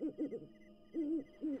嗯嗯嗯嗯嗯嗯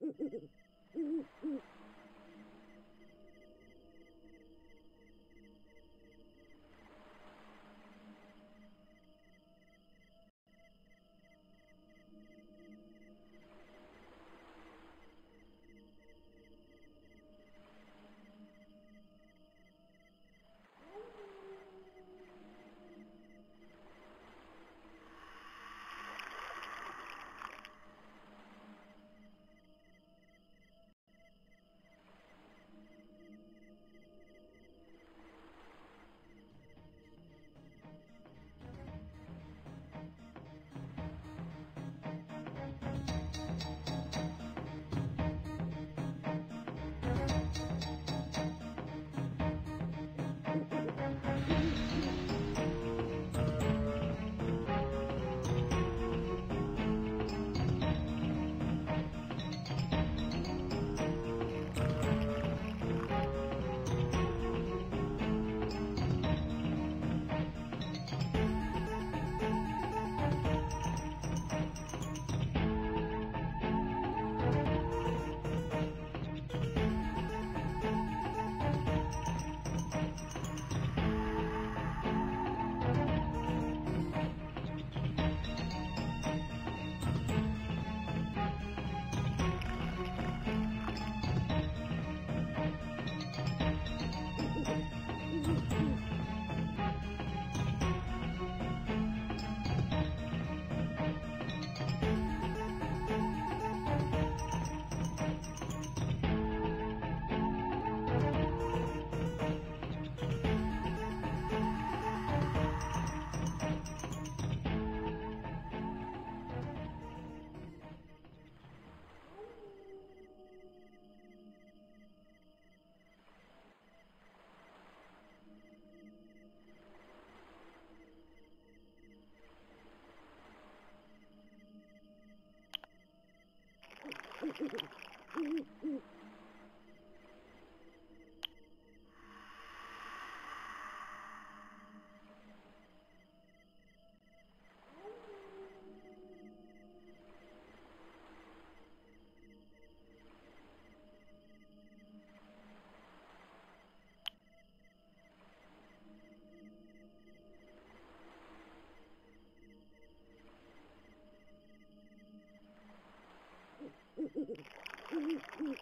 嗯嗯嗯嗯嗯。嗯嗯いいね。Mm-hmm.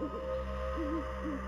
Oh, my God.